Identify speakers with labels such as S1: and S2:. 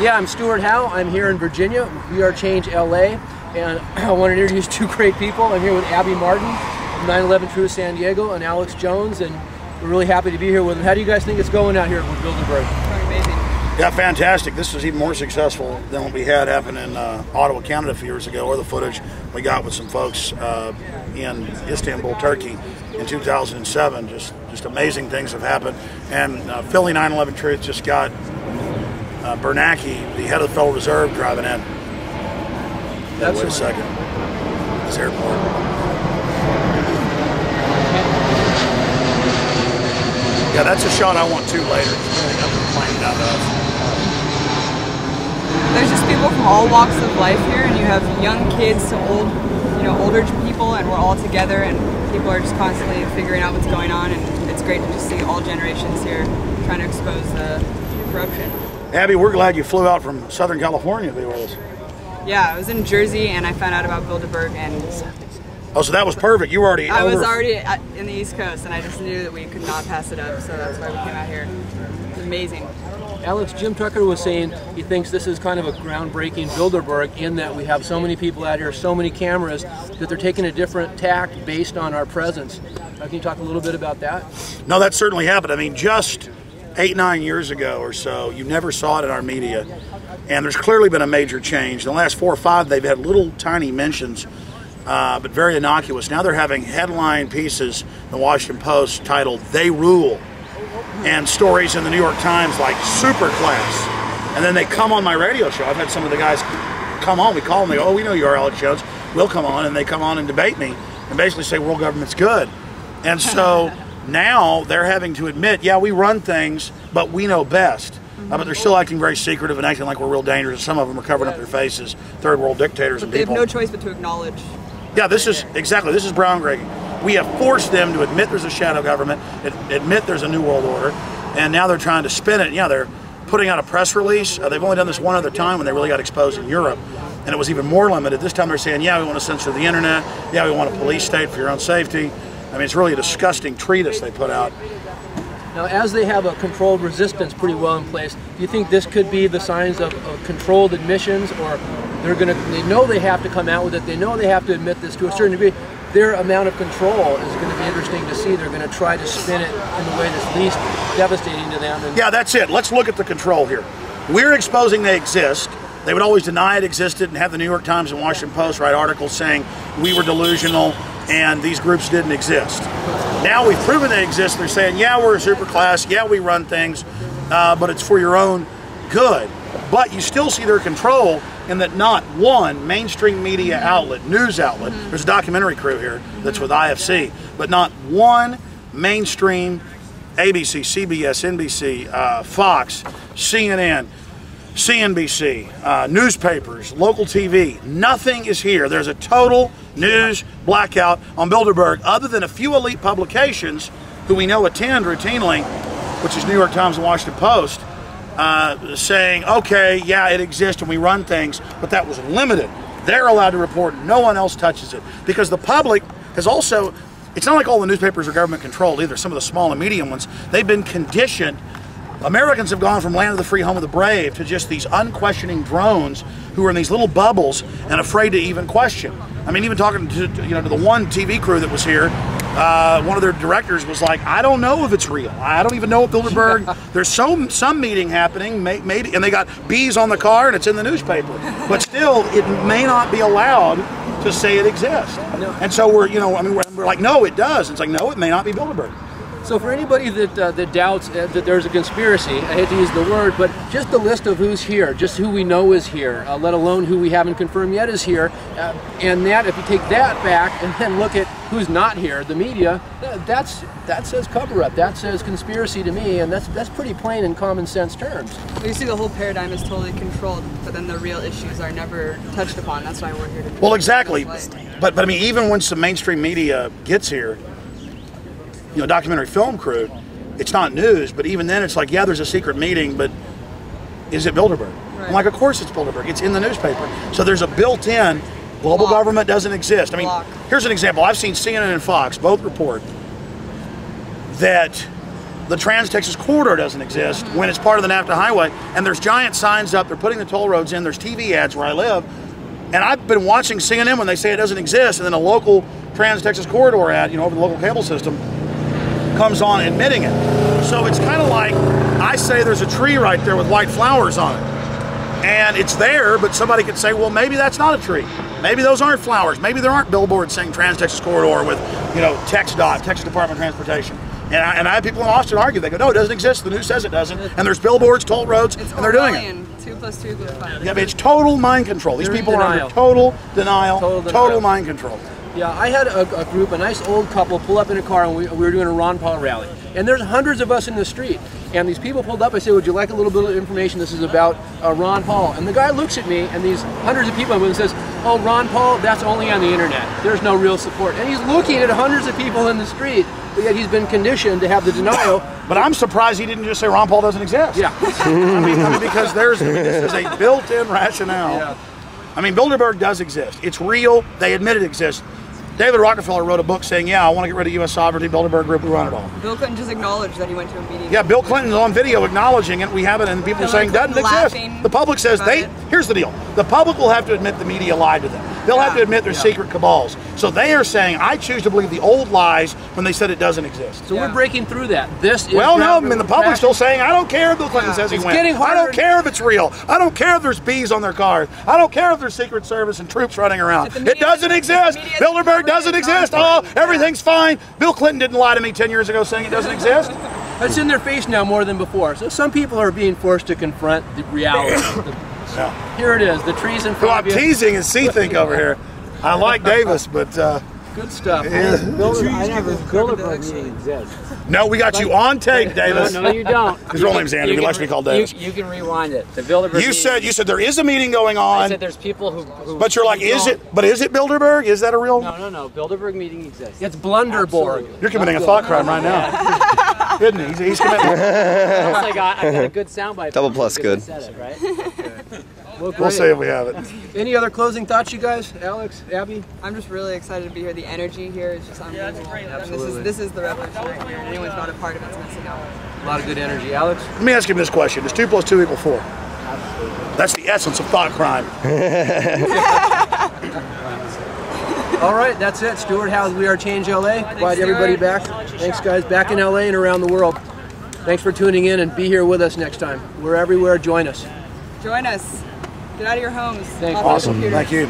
S1: Yeah, I'm Stewart Howe. I'm here in Virginia. We are Change LA, and I want to introduce two great people. I'm here with Abby Martin of 9/11 Truth San Diego and Alex Jones, and we're really happy to be here with them. How do you guys think it's going out here with Bilderberg?
S2: Amazing.
S3: Yeah, fantastic. This is even more successful than what we had happen in uh, Ottawa, Canada a few years ago, or the footage we got with some folks uh, in Istanbul, Turkey in 2007. Just just amazing things have happened. And uh, Philly 9/11 Truth just got uh, Bernanke, the head of the Federal Reserve, driving in.
S1: That's
S3: wait a second. This airport. Yeah, that's a shot I want too later. Plane down to us.
S2: There's just people from all walks of life here, and you have young kids to old, you know, older people, and we're all together, and people are just constantly figuring out what's going on, and it's great to just see all generations here trying to expose the corruption.
S3: Abby, we're glad you flew out from Southern California to be with us.
S2: Yeah, I was in Jersey, and I found out about Bilderberg, and
S3: Oh, so that was perfect. You were already.
S2: I was already at, in the East Coast, and I just knew that we could not pass it up, so that's why we came out here. It's amazing.
S1: Alex, Jim Tucker was saying he thinks this is kind of a groundbreaking Bilderberg in that we have so many people out here, so many cameras, that they're taking a different tact based on our presence. Uh, can you talk a little bit about that?
S3: No, that certainly happened. I mean, just eight, nine years ago or so, you never saw it in our media. And there's clearly been a major change. In the last four or five, they've had little tiny mentions, uh, but very innocuous. Now they're having headline pieces in the Washington Post titled, They Rule, and stories in the New York Times like Super Class. And then they come on my radio show. I've had some of the guys come on. We call them, they go, Oh, we know you are, Alex Jones. We'll come on. And they come on and debate me and basically say world government's good. And so now they're having to admit, yeah, we run things, but we know best. Uh, but they're still acting very secretive and acting like we're real dangerous. Some of them are covering up their faces, third world dictators
S2: But
S3: and
S2: they have no choice but to acknowledge.
S3: Yeah, this is exactly this is brown grading. We have forced them to admit there's a shadow government, admit there's a new world order, and now they're trying to spin it. Yeah, they're putting out a press release. Uh, they've only done this one other time when they really got exposed in Europe, and it was even more limited. This time they're saying, yeah, we want to censor the internet. Yeah, we want a police state for your own safety. I mean, it's really a disgusting treatise they put out.
S1: Now, as they have a controlled resistance pretty well in place, do you think this could be the signs of, of controlled admissions, or they're going to? They know they have to come out with it. They know they have to admit this to a certain degree. Their amount of control is going to be interesting to see. They're going to try to spin it in the way that's least devastating to them.
S3: Yeah, that's it. Let's look at the control here. We're exposing they exist. They would always deny it existed and have the New York Times and Washington Post write articles saying we were delusional and these groups didn't exist. Now we've proven they exist. They're saying, yeah, we're a super class. Yeah, we run things, uh, but it's for your own good. But you still see their control in that not one mainstream media outlet, news outlet, there's a documentary crew here that's with IFC, but not one mainstream ABC, CBS, NBC, uh, Fox, CNN, CNBC, uh, newspapers, local TV, nothing is here. There's a total news blackout on Bilderberg, other than a few elite publications who we know attend routinely, which is New York Times and Washington Post, uh, saying, okay, yeah, it exists and we run things, but that was limited. They're allowed to report, no one else touches it. Because the public has also, it's not like all the newspapers are government controlled either. Some of the small and medium ones, they've been conditioned Americans have gone from land of the free, home of the brave to just these unquestioning drones who are in these little bubbles and afraid to even question. I mean, even talking to you know to the one TV crew that was here, uh, one of their directors was like, "I don't know if it's real. I don't even know if Bilderberg. There's some some meeting happening, may, maybe, and they got bees on the car and it's in the newspaper. But still, it may not be allowed to say it exists. And so we're you know I mean we're, we're like, no, it does. It's like no, it may not be Bilderberg.
S1: So for anybody that uh, that doubts uh, that there's a conspiracy, I hate to use the word, but just the list of who's here, just who we know is here, uh, let alone who we haven't confirmed yet is here, uh, and that if you take that back and then look at who's not here, the media, that's that says cover up, that says conspiracy to me, and that's that's pretty plain in common sense terms.
S2: Well, you see, the whole paradigm is totally controlled, but then the real issues are never touched upon. That's why we're here to.
S3: Well, exactly. But but I mean, even when some mainstream media gets here, you know, documentary film crew, it's not news. But even then, it's like, yeah, there's a secret meeting, but is it Bilderberg? I'm like, of course it's Bilderberg. It's in the newspaper. So there's a built-in global
S2: Block.
S3: government doesn't exist. I mean,
S2: Block.
S3: here's an example. I've seen CNN and Fox both report that the Trans Texas Corridor doesn't exist mm-hmm. when it's part of the NAFTA highway, and there's giant signs up. They're putting the toll roads in. There's TV ads where I live, and I've been watching CNN when they say it doesn't exist, and then a local Trans Texas Corridor ad, you know, over the local cable system, comes on admitting it. So it's kind of like I say there's a tree right there with white flowers on it. And it's there, but somebody could say, well, maybe that's not a tree. Maybe those aren't flowers. Maybe there aren't billboards saying Trans Texas Corridor with, you know, TxDOT, Texas Department of Transportation. And I, and I have people in Austin argue. They go, no, it doesn't exist. The news says it doesn't. And there's billboards, toll roads,
S2: It's
S3: and they're doing it.
S2: Orwellian. Two plus two equals five.
S3: Yeah, but it's total mind control. These
S1: They're in
S3: people are under
S1: denial.
S3: total denial,
S1: Total
S3: total,
S1: denial.
S3: mind control.
S1: Yeah, I had a, a group, a nice old couple, pull up in a car, and we, we were doing a Ron Paul rally. And there's hundreds of us in the street. And these people pulled up. I said, "Would you like a little bit of information? This is about uh, Ron Paul." And the guy looks at me, and these hundreds of people, and says, "Oh, Ron Paul, that's only on the internet. There's no real support." And he's looking at hundreds of people in the street, but yet he's been conditioned to have the denial.
S3: But I'm surprised he didn't just say Ron Paul doesn't exist.
S1: Yeah,
S3: I mean, I mean, because there's I mean, this is a built-in rationale.
S1: Yeah.
S3: I mean, Bilderberg does exist. It's real. They admit it exists. David Rockefeller wrote a book saying, "Yeah, I want to get rid of U.S. sovereignty. Bilderberg Group, we run it all."
S2: Bill Clinton just acknowledged that he went to a meeting.
S3: Yeah, Bill Clinton's on video acknowledging it. We have it, and people are saying
S2: Hillary
S3: doesn't exist. The public says
S2: about
S3: they.
S2: it.
S3: Here's the deal: the public will have to admit the media lied to them. They'll have to admit there's secret cabals. So they are saying, "I choose to believe the old lies when they said it doesn't exist."
S1: so
S2: Yeah.
S1: we're breaking through that. This is
S3: Well, no, I mean the public's still saying, "I don't care if Bill Clinton
S2: Yeah.
S3: says he
S1: It's
S3: went.
S1: getting
S3: I don't care if it's real. I don't care if there's bees on their cars. I don't care if there's Secret Service and troops running around. It doesn't exist. Bilderberg
S2: doesn't
S3: doesn't exist. Oh, everything's fine. Bill Clinton didn't lie to me ten years ago saying it doesn't exist.
S1: It's in their face now more than before. So some people are being forced to confront the reality.
S3: Yeah.
S1: Here it is, the trees in front
S3: I'm
S1: of you.
S3: teasing is C Think over here. I like Davis, but uh,
S1: Good stuff.
S4: Bilder, I never, Bilderberg meeting exists.
S3: no, we got you on tape, Davis.
S4: no, no, you don't.
S3: His real name's Andrew.
S4: You
S3: He likes to be called
S4: you-
S3: Davis.
S4: You, can rewind it. The Bilderberg.
S3: You
S4: meeting-
S3: said you said there is a meeting going on.
S4: I said there's people who. who
S3: but you're like, is
S4: don't-
S3: it? But is it Bilderberg? Is that a real?
S4: No, no, no. Bilderberg meeting exists.
S1: It's Blunderborg.
S4: Absolutely.
S3: You're committing a thought crime right now, isn't he? He's, he's committing.
S4: I got, I got a good soundbite.
S5: Double plus good.
S4: Said it, right?
S1: Well,
S3: We'll
S1: great.
S3: see if we have it.
S1: Any other closing thoughts, you guys? Alex, Abby?
S2: I'm just really excited to be here. The energy here is just unbelievable. And this
S1: Absolutely.
S2: is this is the revolution right here. Anyone's not a part of it's missing out.
S1: A lot of good energy. Alex?
S3: Let me ask him this question: Does two plus two equal four? That's the essence of thought crime.
S1: All right, that's it. Stewart House, We Are Change LA. Glad everybody back. Thanks, guys. Back in LA and around the world. Thanks for tuning in and be here with us next time. We're everywhere. Join us.
S2: Join us. Get out of your homes.
S1: Thanks.
S2: off
S3: Awesome. Thank you.